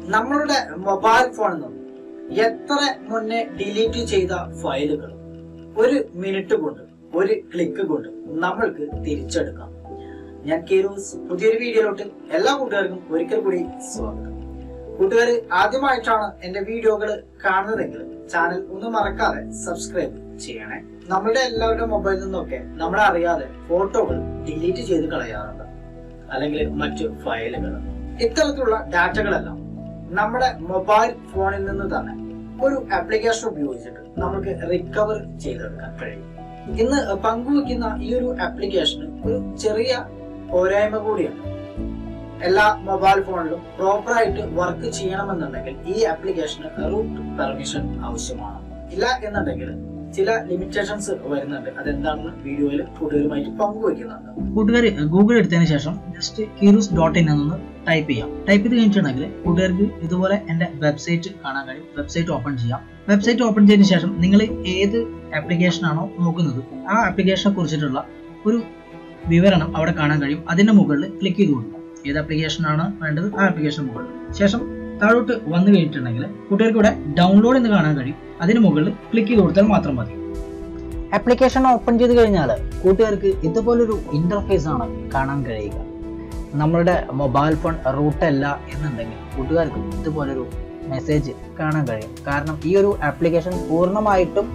നമ്മളുടെ മൊബൈൽ ഫോണിൽ നിന്നും എത്ര മുന്നേ ഡിലീറ്റ് ചെയ്ത ഫയലുകൾ ഒരു മിനിറ്റ് കൊണ്ട് ഒരു ക്ലിക്ക് കൊണ്ട് നമ്മൾക്ക് തിരിച്ചെടുക്കാം. ഞാൻ കീരൂസ് പുതിയൊരു വീഡിയോയിലോട്ട് എല്ലാ കൂട്ടുകാർക്കും ഒരിക്കൽ കൂടി സ്വാഗതം. കൂട്ടുകാർ ആദ്യമായിട്ടാണ് എന്റെ വീഡിയോകൾ കാണുന്നതെങ്കിൽ ചാനൽ ഒന്ന് മറക്കാതെ സബ്സ്ക്രൈബ് ചെയ്യണേ. നമ്മുടെ എല്ലാവരുടെ മൊബൈലിൽ നിന്നൊക്കെ നമ്മളെ അറിയാതെ ഫോട്ടോകൾ ഡിലീറ്റ് ചെയ്ത് കളയാറുണ്ട്. അല്ലെങ്കിൽ മറ്റു ഫയലുകൾ ഇത്തരത്തിലുള്ള ഡാറ്റകളെല്ലാം നമ്മുടെ മൊബൈൽ ഫോണിൽ നിന്ന് തന്നെ ഒരു ആപ്ലിക്കേഷൻ ഉപയോഗിച്ചിട്ട് നമുക്ക് റിക്കവർ ചെയ്തെടുക്കാൻ കഴിയും. ഇന്ന് പങ്കുവെക്കുന്ന ഈ ഒരു ആപ്ലിക്കേഷന് ഒരു ചെറിയ പോരായ്മ കൂടിയാണ് എല്ലാ മൊബൈൽ ഫോണിലും പ്രോപ്പറായിട്ട് വർക്ക് ചെയ്യണമെന്നുണ്ടെങ്കിൽ ഈ ആപ്ലിക്കേഷന് റൂട്ട് പെർമിഷൻ ആവശ്യമാണ്. ഇല്ല എന്നുണ്ടെങ്കിൽ ചില ലിമിറ്റേഷൻസ് വരുന്നുണ്ട്. അതെന്താണെന്ന് വീഡിയോയിൽ കൂടുതലുമായിട്ട് പങ്കുവയ്ക്കുന്നുണ്ട്. കൂട്ടുകാർ ഗൂഗിൾ എടുത്തതിന് ശേഷം ജസ്റ്റ് കീറൂസ് ഡോട്ട് ഇൻ എന്നൊന്ന് ടൈപ്പ് ചെയ്യാം. ടൈപ്പ് ചെയ്ത് കഴിഞ്ഞിട്ടുണ്ടെങ്കിൽ കൂട്ടുകാർക്ക് ഇതുപോലെ എന്റെ വെബ്സൈറ്റ് കാണാൻ കഴിയും. വെബ്സൈറ്റ് ഓപ്പൺ ചെയ്യാം. വെബ്സൈറ്റ് ഓപ്പൺ ചെയ്തതിന് ശേഷം നിങ്ങൾ ഏത് ആപ്ലിക്കേഷൻ ആണോ നോക്കുന്നത് ആ ആപ്ലിക്കേഷനെ കുറിച്ചിട്ടുള്ള ഒരു വിവരണം അവിടെ കാണാൻ കഴിയും. അതിന്റെ മുകളിൽ ക്ലിക്ക് ചെയ്ത് കൊടുക്കുക. ഏത് ആപ്ലിക്കേഷൻ ആണ് വേണ്ടത്? ആ ആപ്ലിക്കേഷൻ മുകളിൽ. ശേഷം താഴോട്ട് വന്നു കഴിഞ്ഞിട്ടുണ്ടെങ്കിൽ കുട്ടികൾക്ക് ഇവിടെ ഡൗൺലോഡ് എന്ന് കാണാൻ കഴിയും. അതിന് മുകളിൽ ക്ലിക്ക് ചെയ്ത് കൊടുത്താൽ മാത്രം മതി. ആപ്ലിക്കേഷൻ ഓപ്പൺ ചെയ്ത് കഴിഞ്ഞാൽ കൂട്ടുകാർക്ക് ഇതുപോലൊരു ഇന്റർഫേസ് ആണ് കാണാൻ കഴിയുക. നമ്മളുടെ മൊബൈൽ ഫോൺ റൂട്ട് അല്ല എന്നുണ്ടെങ്കിൽ കൂട്ടുകാർക്ക് ഇതുപോലൊരു മെസ്സേജ് കാണാൻ കഴിയും. കാരണം ഈ ഒരു ആപ്ലിക്കേഷൻ പൂർണമായിട്ടും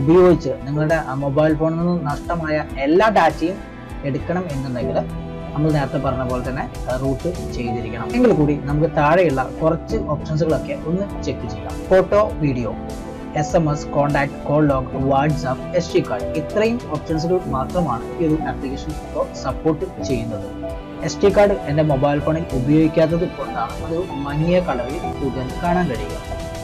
ഉപയോഗിച്ച് നിങ്ങളുടെ മൊബൈൽ ഫോണിൽ നിന്ന് നഷ്ടമായ എല്ലാ ഡാറ്റയും എടുക്കണം എന്നുണ്ടെങ്കിൽ നമ്മൾ നേരത്തെ പറഞ്ഞ പോലെ തന്നെ റൂട്ട് ചെയ്തിരിക്കണം. എങ്കിൽ കൂടി നമുക്ക് താഴെയുള്ള കുറച്ച് ഓപ്ഷൻസുകളൊക്കെ ഒന്ന് ചെക്ക് ചെയ്യാം. Photo video S M S contact call log WhatsApp S D card ഇത്രയും ഓപ്ഷൻസുകൾ മാത്രമാണ് ഈ ഒരു ആപ്ലിക്കേഷൻ ഇപ്പോൾ സപ്പോർട്ട് ചെയ്യുന്നത്. എസ് ടി കാർഡ് എന്റെ മൊബൈൽ ഫോണിൽ ഉപയോഗിക്കാത്തത് കൊണ്ടാണ് അത് മങ്ങിയ കളറിൽ കൂടുതൽ കാണാൻ കഴിയുക.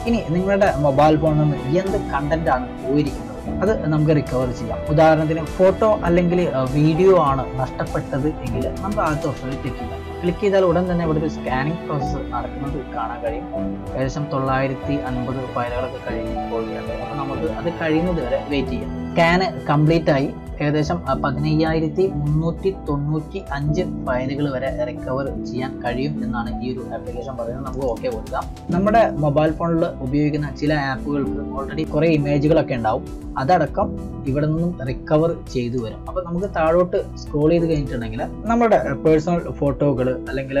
ഇനി നിങ്ങളുടെ മൊബൈൽ ഫോണിൽ നിന്ന് എന്ത് കണ്ടന്റ് ആണ് പോയിരിക്കുന്നത്? അത് നമുക്ക് റിക്കവർ ചെയ്യാം. ഉദാഹരണത്തിന് ഫോട്ടോ അല്ലെങ്കിൽ വീഡിയോ ആണ് നഷ്ടപ്പെട്ടത് എങ്കിൽ നമുക്ക് ആദ്യത്തെ ഓപ്ഷനിൽ ക്ലിക്ക് ചെയ്യാം. ക്ലിക്ക് ചെയ്താൽ ഉടൻ തന്നെ ഇവിടെ ഒരു സ്കാനിങ് പ്രോസസ്സ് നടക്കുന്നത് കാണാൻ കഴിയും. ഏകദേശം തൊള്ളായിരത്തി അൻപത് ഫയലുകളൊക്കെ കഴിഞ്ഞ് പോവുകയാണ്. അപ്പോൾ നമുക്ക് അത് കഴിയുന്നത് വരെ വെയിറ്റ് ചെയ്യാം. സ്കാന് കംപ്ലീറ്റ് ആയി. ഏകദേശം പതിനയ്യായിരത്തി മുന്നൂറ്റി തൊണ്ണൂറ്റി അഞ്ച് ഫയലുകൾ വരെ റിക്കവർ ചെയ്യാൻ കഴിയും എന്നാണ് ഈ ഒരു ആപ്ലിക്കേഷൻ പറയുന്നത്. നമുക്ക് ഓക്കെ കൊടുക്കാം. നമ്മുടെ മൊബൈൽ ഫോണിൽ ഉപയോഗിക്കുന്ന ചില ആപ്പുകൾക്ക് ഓൾറെഡി കുറേ ഇമേജുകളൊക്കെ ഉണ്ടാവും. അതടക്കം ഇവിടെ നിന്നും റിക്കവർ ചെയ്തു വരും. അപ്പോൾ നമുക്ക് താഴോട്ട് സ്ക്രോൾ ചെയ്ത് കഴിഞ്ഞിട്ടുണ്ടെങ്കിൽ നമ്മുടെ പേഴ്സണൽ ഫോട്ടോകൾ അല്ലെങ്കിൽ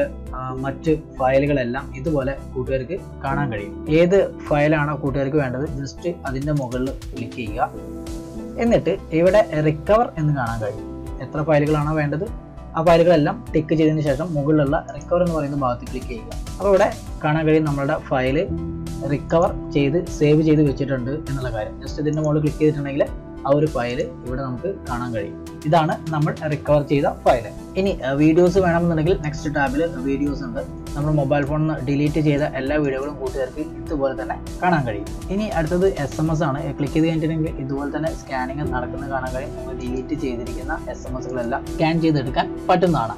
മറ്റ് ഫയലുകളെല്ലാം ഇതുപോലെ കൂട്ടുകാർക്ക് കാണാൻ കഴിയും. ഏത് ഫയലാണോ കൂട്ടുകാർക്ക് വേണ്ടത്? ജസ്റ്റ് അതിന്റെ മുകളിൽ ക്ലിക്ക് ചെയ്യുക. എന്നിട്ട് ഇവിടെ റിക്കവർ എന്ന് കാണാൻ കഴിയും. എത്ര ഫയലുകളാണോ വേണ്ടത്? ആ ഫയലുകളെല്ലാം ടിക്ക് ചെയ്തതിന് ശേഷം മുകളിലുള്ള റിക്കവർ എന്ന് പറയുന്ന ഭാഗത്ത് ക്ലിക്ക് ചെയ്യുക. അപ്പോൾ ഇവിടെ കാണാൻ കഴിയും നമ്മളുടെ ഫയൽ റിക്കവർ ചെയ്ത് സേവ് ചെയ്ത് വെച്ചിട്ടുണ്ട് എന്നുള്ള കാര്യം. ജസ്റ്റ് ഇതിന്റെ മുകളിൽ ക്ലിക്ക് ചെയ്തിട്ടുണ്ടെങ്കിൽ ആ ഒരു ഫയൽ ഇവിടെ നമുക്ക് കാണാൻ കഴിയും. ഇതാണ് നമ്മൾ റിക്കവർ ചെയ്ത ഫയൽ ഇനി വീഡിയോസ് വേണമെന്നുണ്ടെങ്കിൽ നെക്സ്റ്റ് ടാബിൽ വീഡിയോസ് ഉണ്ട്. നമ്മൾ മൊബൈൽ ഫോണിൽ നിന്ന് ഡിലീറ്റ് ചെയ്ത എല്ലാ വീഡിയോകളും കൂട്ടുകാർക്ക് ഇതുപോലെ തന്നെ കാണാൻ കഴിയും. ഇനി അടുത്തത് എസ് എം എസ് ആണ്. ക്ലിക്ക് ചെയ്ത് കഴിഞ്ഞിട്ടുണ്ടെങ്കിൽ ഇതുപോലെ തന്നെ സ്കാനിങ് നടക്കുന്നത് കാണാൻ കഴിയും. നമ്മൾ ഡിലീറ്റ് ചെയ്തിരിക്കുന്ന എസ് എം എസുകളെല്ലാം സ്കാൻ ചെയ്തെടുക്കാൻ പറ്റുന്നതാണ്.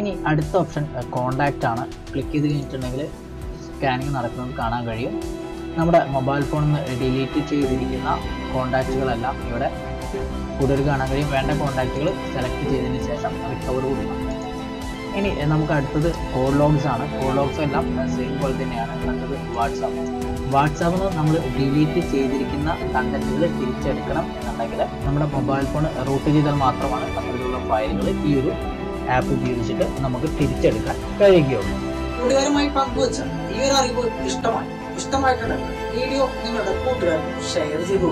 ഇനി അടുത്ത ഓപ്ഷൻ കോണ്ടാക്റ്റ് ആണ്. ക്ലിക്ക് ചെയ്ത് കഴിഞ്ഞിട്ടുണ്ടെങ്കിൽ സ്കാനിങ് നടക്കുന്നത് കാണാൻ കഴിയും. നമ്മുടെ മൊബൈൽ ഫോണിൽ നിന്ന് ഡിലീറ്റ് ചെയ്തിരിക്കുന്ന കോണ്ടാക്റ്റുകളെല്ലാം ഇവിടെ കൂടുതൽ കാണാൻ കഴിയും. വേണ്ട കോണ്ടാക്റ്റുകൾ സെലക്ട് ചെയ്തതിന് ശേഷം റിക്കവർ കൊടുക്കണം ഇനി നമുക്ക് അടുത്തത് കോൾ ലോഗ്സ് ആണ്. കോൾ ലോഗ്സ് എല്ലാം സെയിം പോലെ തന്നെയാണ് അടുത്തത് വാട്സാപ്പ് വാട്സാപ്പിൽ നമ്മൾ ഡിലീറ്റ് ചെയ്തിരിക്കുന്ന കണ്ടന്റുകൾ തിരിച്ചെടുക്കണം എന്നുണ്ടെങ്കിൽ നമ്മുടെ മൊബൈൽ ഫോൺ റൂട്ട് ചെയ്താൽ മാത്രമാണ് നമ്മളിലുള്ള ഫയലുകൾ ഈ ഒരു ആപ്പ് ഉപയോഗിച്ചിട്ട് നമുക്ക് തിരിച്ചെടുക്കാൻ കഴിയുകയുള്ളൂ. കൂട്ടുകാരുമായി പങ്കുവച്ച ഈ ഒരു അറിവ് ഇഷ്ടമായി ഇഷ്ടമായിട്ടുണ്ടെങ്കിൽ വീഡിയോ നിങ്ങളുടെ കൂട്ടുകാർക്ക് ഷെയർ ചെയ്തു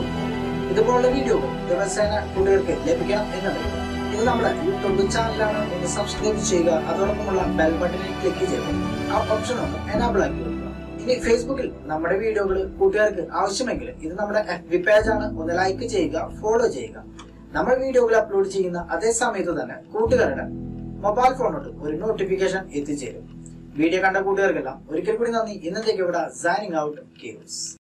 ഇതുപോലുള്ള വീഡിയോകൾ ദിവസേന കൂട്ടുകാർക്ക് ലഭിക്കണം എന്നുണ്ടെങ്കിൽ നമ്മുടെ യൂട്യൂബ് ചാനലാണ് ഒന്ന് സബ്സ്ക്രൈബ് ചെയ്യുക. അതോടൊപ്പമുള്ള ബെൽ ബട്ടണിൽ ക്ലിക്ക് ചെയ്യുക. ആ ഓപ്ഷൻ ഒന്ന് എനാബിൾ ആക്കി കൊടുക്കുക. ഇനി ഫേസ്ബുക്കിൽ നമ്മുടെ വീഡിയോകൾ കൂട്ടുകാർക്ക് ആവശ്യമെങ്കിൽ ഇത് നമ്മുടെ എഫ് ബി പേജാണ് ഒന്ന് ലൈക്ക് ചെയ്യുക ഫോളോ ചെയ്യുക. നമ്മൾ വീഡിയോകൾ അപ്ലോഡ് ചെയ്യുന്ന അതേ സമയത്ത് തന്നെ കൂട്ടുകാരുടെ മൊബൈൽ ഫോണോട്ട് ഒരു നോട്ടിഫിക്കേഷൻ എത്തിച്ചേരും. വീഡിയോ കണ്ട കൂട്ടുകാർക്കെല്ലാം ഒരിക്കൽ കൂടി നന്ദി. ഇന്നത്തേക്ക് ഇവിടെ സൈനിങ് ഔട്ട് കേസ്